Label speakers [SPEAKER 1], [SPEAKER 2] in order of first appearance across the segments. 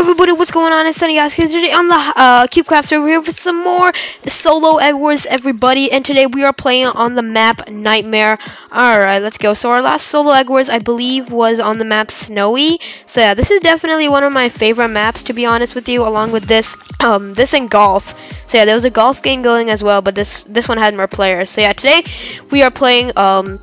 [SPEAKER 1] everybody, what's going on? It's Sunny guys today on the uh, CubeCraft server here with some more solo Egg Wars, everybody. And today we are playing on the map Nightmare. Alright, let's go. So our last solo Egg Wars, I believe, was on the map Snowy. So yeah, this is definitely one of my favorite maps, to be honest with you, along with this, um, this and golf. So yeah, there was a golf game going as well, but this this one had more players. So yeah, today we are playing um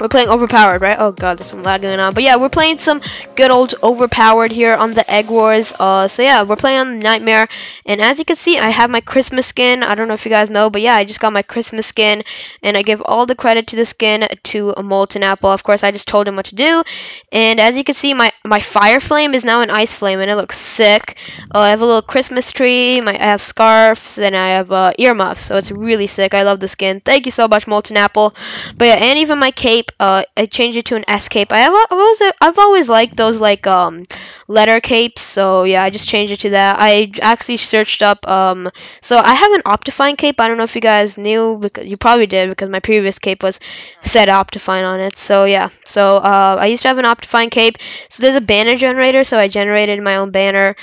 [SPEAKER 1] we're playing Overpowered, right? Oh god, there's some lag going on. But yeah, we're playing some good old Overpowered here on the Egg Wars. Uh, so yeah, we're playing on Nightmare. And as you can see, I have my Christmas skin. I don't know if you guys know, but yeah, I just got my Christmas skin. And I give all the credit to the skin to Molten Apple. Of course, I just told him what to do. And as you can see, my, my Fire Flame is now an Ice Flame, and it looks sick. Uh, I have a little Christmas tree. My, I have scarves, and I have uh, earmuffs. So it's really sick. I love the skin. Thank you so much, Molten Apple. But yeah, and even my cape uh, I changed it to an S cape. I have, I've always, I've always liked those like um, letter capes, so yeah, I just changed it to that. I actually searched up, um, so I have an Optifine cape. I don't know if you guys knew, because you probably did, because my previous cape was set Optifine on it. So yeah, so uh, I used to have an Optifine cape. So there's a banner generator, so I generated my own banner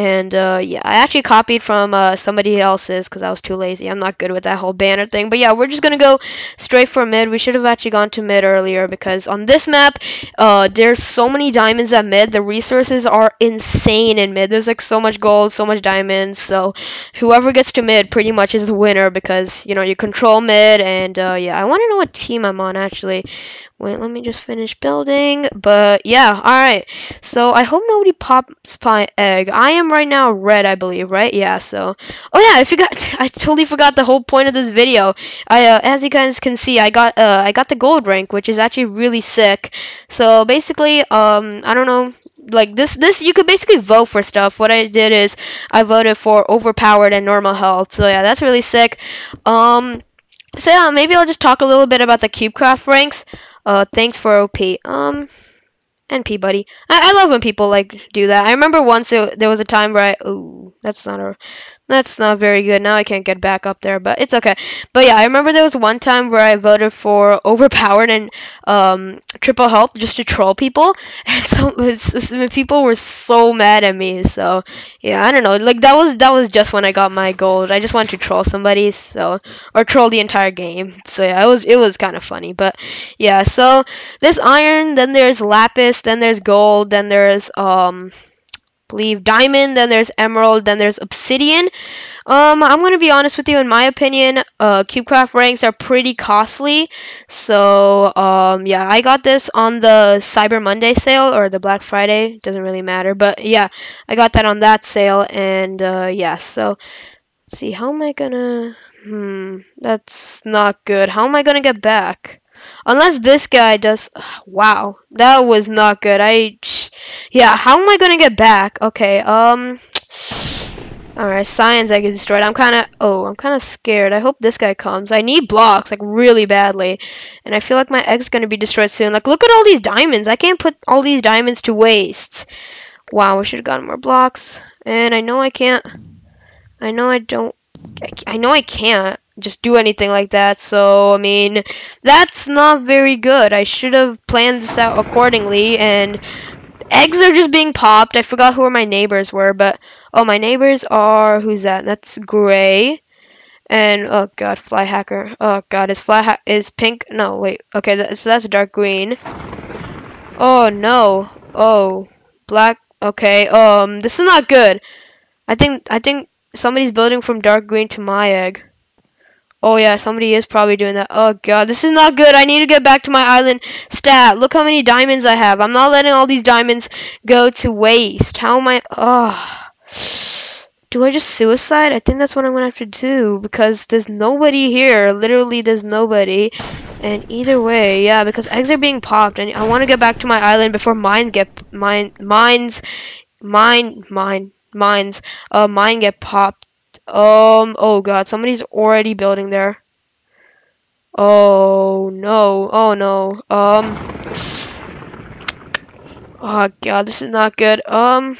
[SPEAKER 1] and uh, yeah, I actually copied from uh, somebody else's because I was too lazy. I'm not good with that whole banner thing. But yeah, we're just going to go straight for mid. We should have actually gone to mid earlier because on this map, uh, there's so many diamonds at mid. The resources are insane in mid. There's like so much gold, so much diamonds. So whoever gets to mid pretty much is the winner because, you know, you control mid. And uh, yeah, I want to know what team I'm on actually. Wait, let me just finish building. But yeah, alright. So I hope nobody pops my egg. I am right now red, I believe, right? Yeah, so. Oh yeah, I forgot. I totally forgot the whole point of this video. I, uh, as you guys can see, I got, uh, I got the gold rank, which is actually really sick. So basically, um, I don't know like this this you could basically vote for stuff what i did is i voted for overpowered and normal health so yeah that's really sick um so yeah maybe i'll just talk a little bit about the cubecraft ranks uh, thanks for OP. Um, and P-Buddy. I, I love when people, like, do that. I remember once there, there was a time where I... Ooh, that's not a... That's not very good. Now I can't get back up there, but it's okay. But yeah, I remember there was one time where I voted for overpowered and um, triple health just to troll people, and so people were so mad at me. So yeah, I don't know. Like that was that was just when I got my gold. I just wanted to troll somebody, so or troll the entire game. So yeah, it was it was kind of funny. But yeah, so there's iron, then there's lapis, then there's gold, then there's um believe diamond, then there's emerald, then there's obsidian. Um, I'm gonna be honest with you. In my opinion, uh, CubeCraft ranks are pretty costly. So, um, yeah, I got this on the Cyber Monday sale or the Black Friday. Doesn't really matter, but yeah, I got that on that sale, and uh, yeah. So, see, how am I gonna? Hmm, that's not good. How am I gonna get back? Unless this guy does... Wow. That was not good. I... Yeah, how am I gonna get back? Okay, um... Alright, science I get destroyed. I'm kind of... Oh, I'm kind of scared. I hope this guy comes. I need blocks, like, really badly. And I feel like my egg's gonna be destroyed soon. Like, look at all these diamonds. I can't put all these diamonds to waste. Wow, we should have gotten more blocks. And I know I can't... I know I don't... I know I can't just do anything like that. So, I mean, that's not very good. I should have planned this out accordingly. And eggs are just being popped. I forgot who my neighbors were, but oh, my neighbors are who's that? That's Gray. And oh god, fly hacker. Oh god, is fly is pink? No, wait. Okay, so that's dark green. Oh no. Oh, black. Okay. Um, this is not good. I think I think somebody's building from dark green to my egg. Oh yeah, somebody is probably doing that. Oh god, this is not good. I need to get back to my island stat. Look how many diamonds I have. I'm not letting all these diamonds go to waste. How am I... Oh. Do I just suicide? I think that's what I'm going to have to do because there's nobody here. Literally, there's nobody. And either way, yeah, because eggs are being popped and I want to get back to my island before mines get... Mine, mines... Mine... Mine... Mines... Uh, mine get popped um, oh god, somebody's already building there. Oh no, oh no. Um, oh god, this is not good. Um,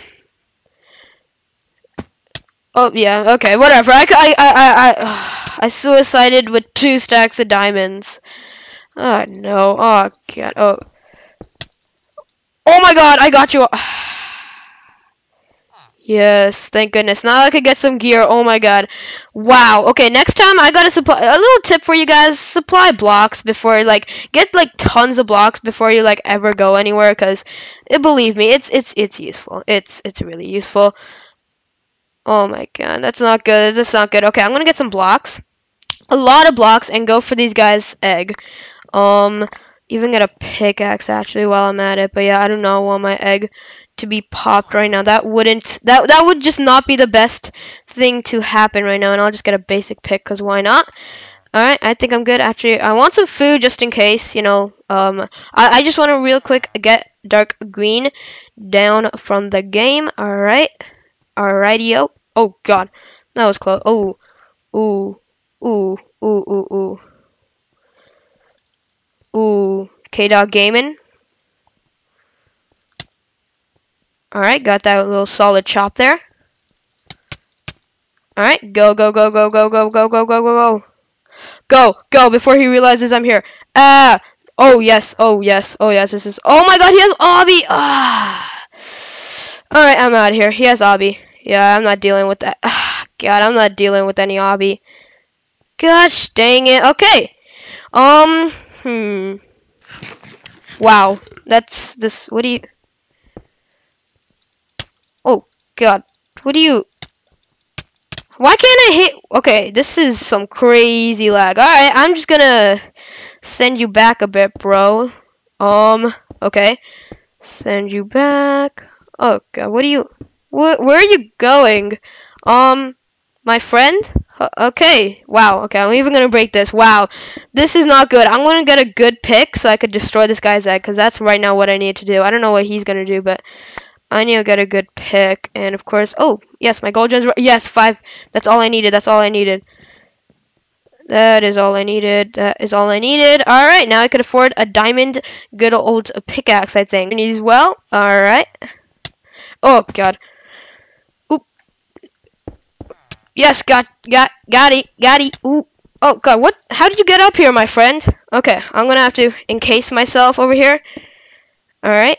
[SPEAKER 1] oh yeah, okay, whatever. I, I, I, I, I suicided with two stacks of diamonds. Oh no, oh god, oh. Oh my god, I got you. Yes, thank goodness. Now I could get some gear. Oh my god. Wow. Okay, next time I got a supply a little tip for you guys. Supply blocks before like get like tons of blocks before you like ever go anywhere cuz it believe me, it's it's it's useful. It's it's really useful. Oh my god. That's not good. That's not good. Okay, I'm going to get some blocks. A lot of blocks and go for these guys egg. Um even get a pickaxe actually while I'm at it. But yeah, I don't know. I want my egg to be popped right now. That wouldn't that that would just not be the best thing to happen right now. And I'll just get a basic pick because why not? All right, I think I'm good. Actually, I want some food just in case. You know, um, I I just want to real quick get dark green down from the game. All right, alrighty-o. Oh God, that was close. Oh, ooh, ooh, ooh, ooh, ooh. Ooh, K-Dog Gaming. Alright, got that little solid chop there. Alright, go, go, go, go, go, go, go, go, go, go, go. Go, go, before he realizes I'm here. Ah! Oh, yes, oh, yes, oh, yes, this is... Oh, my God, he has Obby! Ah! Alright, I'm out of here. He has Obby. Yeah, I'm not dealing with that. Ah, God, I'm not dealing with any Obby. Gosh, dang it. Okay. Um, hmm. Wow. That's this... What do you... Oh, God. What do you... Why can't I hit... Okay, this is some crazy lag. Alright, I'm just gonna send you back a bit, bro. Um, okay. Send you back. Oh, God, what are you... Wh where are you going? Um, my friend? Okay, wow, okay, I'm even gonna break this. Wow, this is not good. I'm gonna get a good pick so I could destroy this guy's egg, because that's right now what I need to do. I don't know what he's gonna do, but I need to get a good pick, and of course, oh, yes, my gold gems, yes, five, that's all I needed, that's all I needed. That is all I needed, that is all I needed. Alright, now I could afford a diamond good old pickaxe, I think. And he's well, alright. Oh, God. Oop. Yes, got, got, got it, got it, ooh. Oh, God, what, how did you get up here, my friend? Okay, I'm gonna have to encase myself over here. Alright.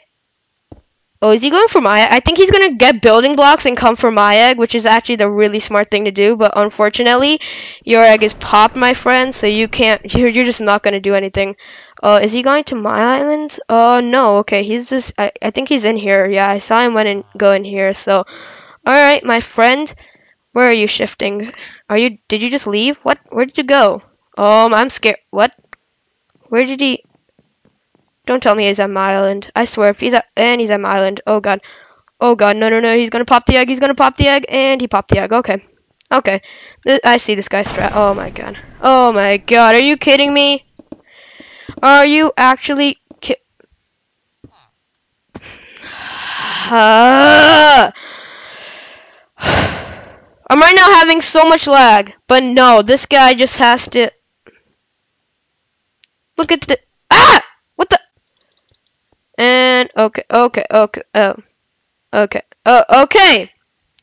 [SPEAKER 1] Oh, is he going for my egg? I think he's going to get building blocks and come for my egg, which is actually the really smart thing to do. But unfortunately, your egg is popped, my friend, so you can't, you're, you're just not going to do anything. Uh, is he going to my island? Oh, uh, no. Okay, he's just, I, I think he's in here. Yeah, I saw him went and go in here. So, alright, my friend. Where are you shifting? Are you, did you just leave? What, where did you go? Um, I'm scared. What? Where did he, don't tell me he's on my island. I swear, if he's at, and he's on my island. Oh god. Oh god, no, no, no, he's gonna pop the egg, he's gonna pop the egg, and he popped the egg. Okay. Okay. I see this guy strat. Oh my god. Oh my god, are you kidding me? Are you actually ki- I'm right now having so much lag, but no, this guy just has to. Look at the. Ah! Okay, okay, okay, oh, okay, oh, okay.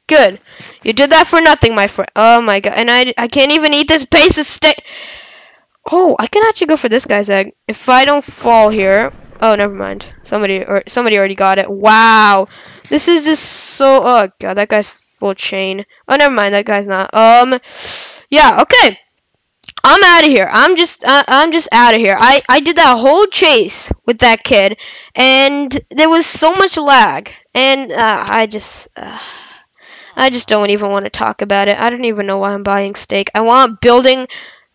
[SPEAKER 1] Good. You did that for nothing, my friend. Oh my god, and I, I can't even eat this base of steak. Oh, I can actually go for this guy's egg. If I don't fall here. Oh, never mind. Somebody or somebody already got it. Wow. This is just so. Oh god, that guy's full chain. Oh, never mind. That guy's not. Um. Yeah. Okay. I'm out of here. I'm just uh, I'm just out of here. I I did that whole chase with that kid, and there was so much lag, and uh, I just. Uh, I just don't even want to talk about it. I don't even know why I'm buying steak. I want building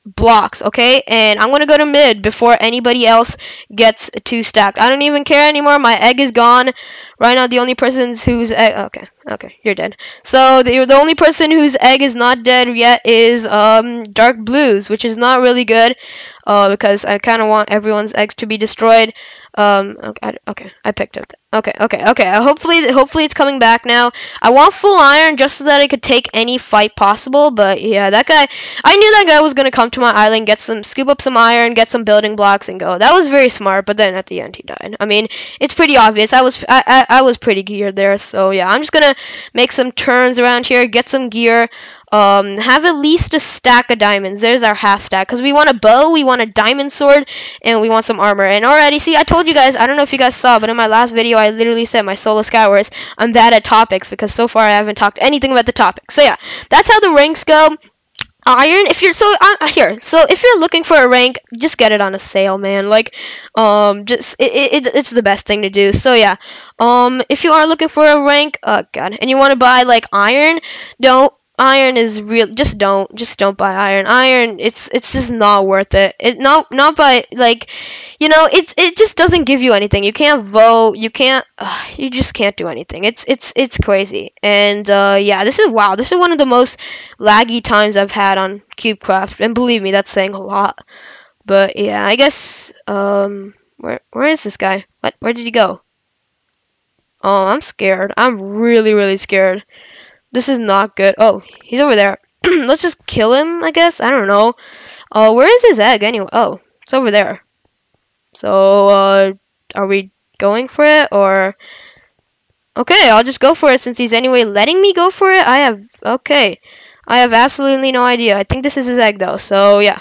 [SPEAKER 1] blocks, okay? And I'm going to go to mid before anybody else gets two stacked. I don't even care anymore. My egg is gone. Right now, the only person whose egg... Okay, okay, you're dead. So, the, the only person whose egg is not dead yet is um, Dark Blues, which is not really good uh, because I kind of want everyone's eggs to be destroyed. Um, okay, okay, I picked up. Okay, okay, okay. Uh, hopefully, hopefully it's coming back now. I want full iron just so that I could take any fight possible. But yeah, that guy. I knew that guy was gonna come to my island, get some, scoop up some iron, get some building blocks, and go. That was very smart. But then at the end, he died. I mean, it's pretty obvious. I was, I, I, I was pretty geared there. So yeah, I'm just gonna make some turns around here, get some gear. Um, have at least a stack of diamonds. There's our half stack. Because we want a bow, we want a diamond sword, and we want some armor. And already, see, I told you guys, I don't know if you guys saw, but in my last video, I literally said my solo skywars, I'm bad at topics. Because so far, I haven't talked anything about the topics. So yeah, that's how the ranks go iron if you're so uh, here so if you're looking for a rank just get it on a sale man like um just it, it, it's the best thing to do so yeah um if you are looking for a rank oh god and you want to buy like iron don't iron is real just don't just don't buy iron. Iron it's it's just not worth it. It not not by like you know it's it just doesn't give you anything. You can't vote you can't you just can't do anything. It's it's it's crazy. And uh, yeah this is wow this is one of the most laggy times i've had on cubecraft. And believe me that's saying a lot. But yeah i guess um where where is this guy? What where did he go? Oh i'm scared. I'm really really scared this is not good. Oh, he's over there. Let's just kill him, I guess. I don't know. Uh, where is his egg anyway? Oh, it's over there. So, uh, are we going for it or... Okay, I'll just go for it since he's anyway letting me go for it. I have... Okay. I have absolutely no idea. I think this is his egg, though. So, yeah.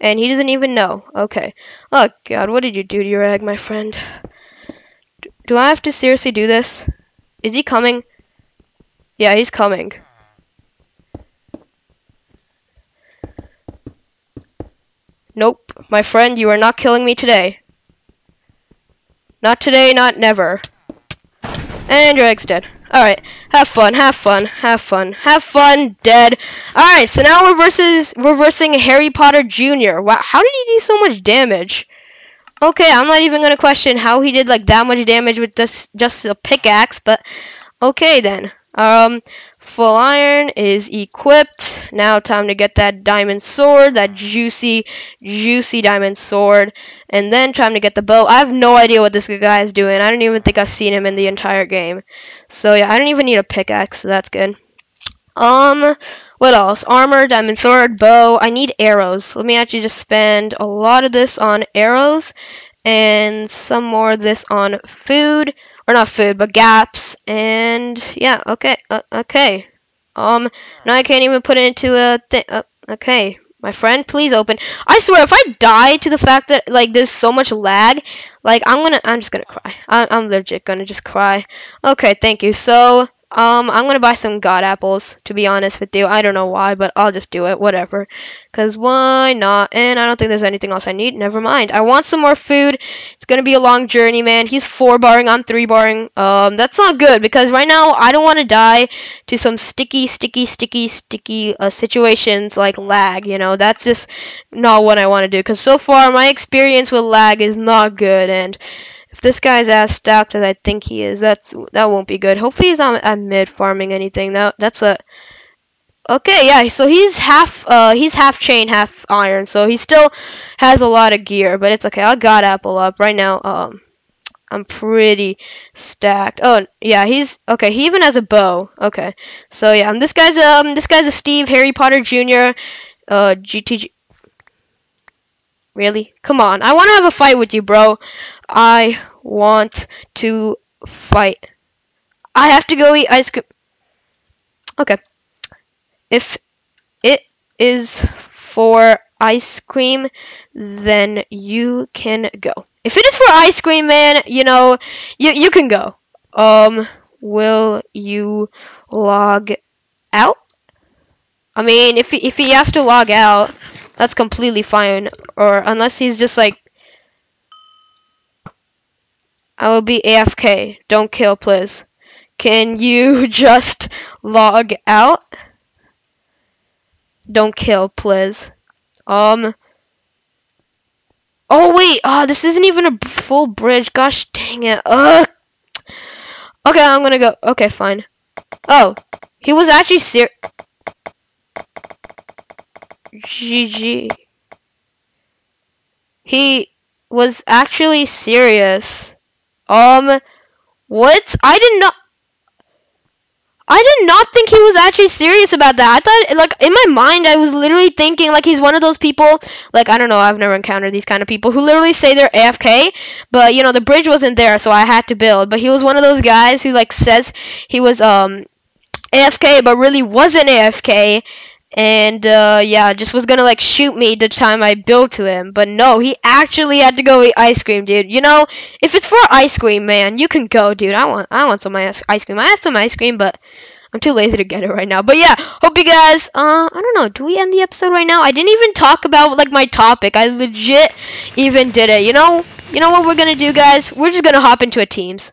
[SPEAKER 1] And he doesn't even know. Okay. Oh, God. What did you do to your egg, my friend? Do I have to seriously do this? Is he coming? Yeah, he's coming. Nope. My friend, you are not killing me today. Not today, not never. And your egg's dead. Alright, have fun, have fun, have fun, have fun, dead. Alright, so now we're versus we're Harry Potter Jr. Wow, how did he do so much damage? Okay, I'm not even gonna question how he did like that much damage with just just a pickaxe, but okay then. Um, full iron is equipped. Now time to get that diamond sword, that juicy, juicy diamond sword. And then time to get the bow. I have no idea what this guy is doing. I don't even think I've seen him in the entire game. So yeah, I don't even need a pickaxe, so that's good. Um, what else? Armor, diamond sword, bow. I need arrows. Let me actually just spend a lot of this on arrows and some more of this on food or not food, but gaps, and yeah, okay, uh, okay. Um, now I can't even put it into a thing. Uh, okay, my friend, please open. I swear, if I die to the fact that like there's so much lag, like I'm gonna, I'm just gonna cry. I, I'm legit gonna just cry. Okay, thank you. So um, I'm gonna buy some god apples, to be honest with you. I don't know why, but I'll just do it, whatever. Cause why not? And I don't think there's anything else I need. Never mind. I want some more food. It's gonna be a long journey, man. He's four barring, I'm three barring. Um, that's not good because right now I don't want to die to some sticky, sticky, sticky, sticky uh, situations like lag. You know, that's just not what I want to do. Cause so far my experience with lag is not good, and if this guy's as stacked as I think he is, that's that won't be good. Hopefully he's on at mid farming anything. That that's a Okay, yeah, so he's half uh he's half chain, half iron, so he still has a lot of gear, but it's okay. I got apple up right now. Um I'm pretty stacked. Oh, yeah, he's okay. He even has a bow. Okay. So yeah, this guy's um this guy's a Steve Harry Potter Jr. uh GTG Really? Come on. I want to have a fight with you, bro. I want to fight. I have to go eat ice cream. Okay. If it is for ice cream, then you can go. If it is for ice cream, man, you know, you you can go. Um, will you log out? I mean, if he, if he has to log out, that's completely fine. Or unless he's just like, I will be AFK. Don't kill, please. Can you just log out? Don't kill, please. Um. Oh wait, oh this isn't even a full bridge. Gosh dang it. Ugh. Okay, I'm gonna go. Okay, fine. Oh, he was actually ser- GG. He was actually serious. Um, what? I did not. I did not think he was actually serious about that. I thought, like, in my mind, I was literally thinking, like, he's one of those people, like, I don't know, I've never encountered these kind of people who literally say they're AFK, but, you know, the bridge wasn't there, so I had to build. But he was one of those guys who, like, says he was, um, AFK, but really wasn't AFK. And uh, yeah, just was gonna like shoot me the time I built to him, but no, he actually had to go eat ice cream, dude. You know, if it's for ice cream, man, you can go, dude. I want, I want some ice cream. I have some ice cream, but I'm too lazy to get it right now. But yeah, hope you guys. Uh, I don't know. Do we end the episode right now? I didn't even talk about like my topic. I legit even did it. You know, you know what we're gonna do, guys? We're just gonna hop into a teams.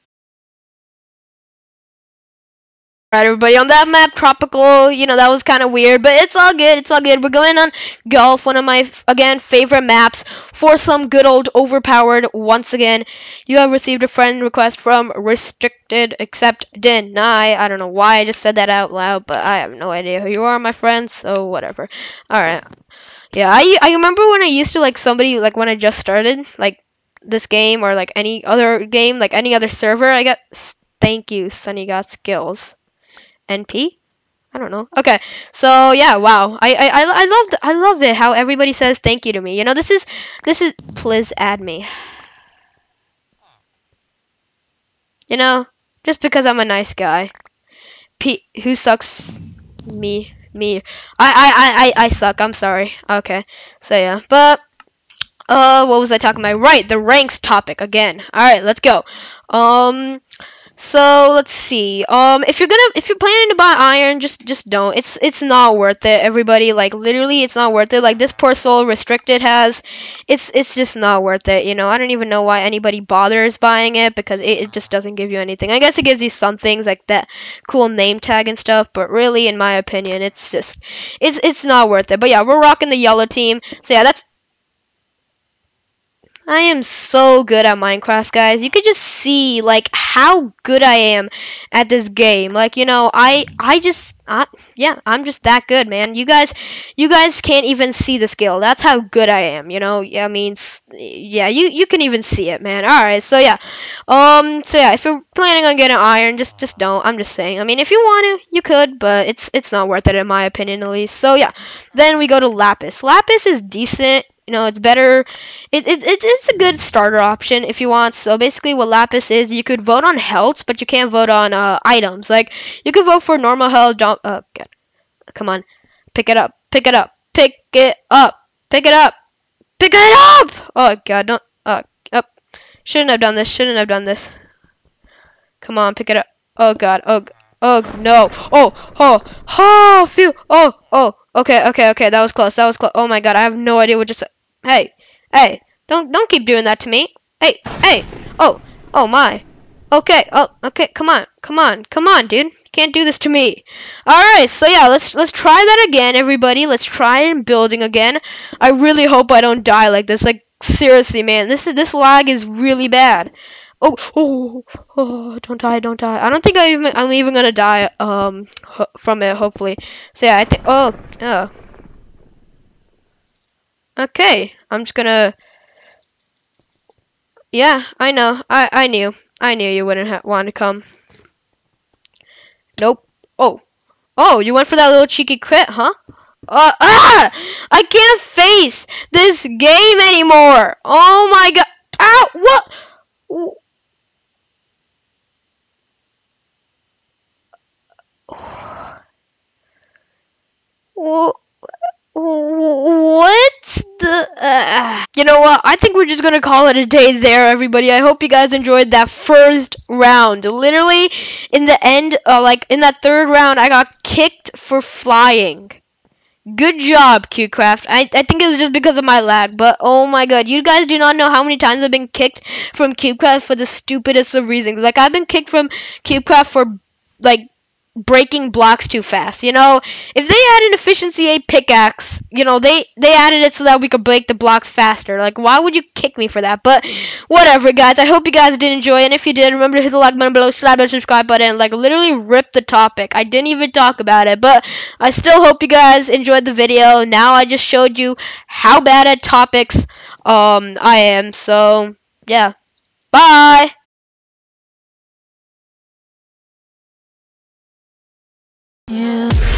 [SPEAKER 1] Alright, everybody, on that map, tropical, you know, that was kind of weird, but it's all good, it's all good. We're going on golf, one of my, again, favorite maps, for some good old overpowered, once again. You have received a friend request from restricted, accept, deny. I don't know why I just said that out loud, but I have no idea who you are, my friend, so whatever. Alright. Yeah, I, I remember when I used to, like, somebody, like, when I just started, like, this game, or, like, any other game, like, any other server, I got, thank you, SunnyGotSkillz. NP? I don't know. Okay, so yeah, wow. I I I, I love I love it how everybody says thank you to me. You know, this is this is please add me. You know, just because I'm a nice guy. P who sucks? Me me. I I I I suck. I'm sorry. Okay, so yeah, but uh, what was I talking about? Right, the ranks topic again. All right, let's go. Um. So let's see. Um, if you're gonna, if you're planning to buy iron, just just don't. It's it's not worth it. Everybody, like literally, it's not worth it. Like this poor soul restricted has, it's it's just not worth it. You know, I don't even know why anybody bothers buying it because it, it just doesn't give you anything. I guess it gives you some things like that cool name tag and stuff, but really, in my opinion, it's just it's it's not worth it. But yeah, we're rocking the yellow team. So yeah, that's I am so good at Minecraft, guys. You could just see, like, how good I am at this game. Like, you know, I, I just, I, yeah, I'm just that good, man. You guys, you guys can't even see the skill. That's how good I am, you know? I mean, yeah, you, you can even see it, man. Alright, so yeah. Um, so yeah, if you're planning on getting iron, just, just don't. I'm just saying. I mean, if you want to, you could, but it's, it's not worth it in my opinion, at least. So yeah, then we go to Lapis. Lapis is decent you know, it's better. It, it, it, it's a good starter option if you want. So basically what Lapis is, you could vote on health, but you can't vote on uh, items. Like, you could vote for normal health, don't, uh, God. come on. Pick it up, pick it up, pick it up, pick it up, pick it up! Oh, God, don't, uh, up. Shouldn't have done this, shouldn't have done this. Come on, pick it up. Oh, God, oh, oh, no. Oh, oh, oh, phew, oh, oh. Okay, okay, okay, that was close, that was close. Oh my god, I have no idea what just Hey, hey, don't don't keep doing that to me. Hey, hey, oh, oh my. Okay, oh, okay, come on, come on, come on, dude. can't do this to me. Alright, so yeah, let's let's try that again, everybody. Let's try in building again. I really hope I don't die like this. Like seriously, man, this is this lag is really bad. Oh, oh, oh, don't die, don't die. I don't think I even I'm even gonna die um from it. Hopefully. So yeah, I think. Oh, oh. Okay, I'm just gonna... Yeah, I know. I, I knew. I knew you wouldn't want to come. Nope. Oh. Oh, you went for that little cheeky crit, huh? Uh, ah! I can't face this game anymore! Oh my god! Ow! What? What? What the? Uh, you I think we're just gonna call it a day there, everybody. I hope you guys enjoyed that first round. Literally, in the end, uh, like in that third round, I got kicked for flying. Good job, CubeCraft. I, I think it was just because of my lag, but oh my god, you guys do not know how many times I've been kicked from CubeCraft for the stupidest of reasons. Like, I've been kicked from CubeCraft for, like, breaking blocks too fast. You know, if they had an efficiency 8 pickaxe, you know, they they added it so that we could break the blocks faster. Like, why would you kick me for that? But whatever, guys. I hope you guys did enjoy, and if you did, remember to hit the like button below, slap the subscribe button, like literally rip the topic. I didn't even talk about it, but I still hope you guys enjoyed the video. Now I just showed you how bad at topics um I am. So yeah, bye.
[SPEAKER 2] Yeah.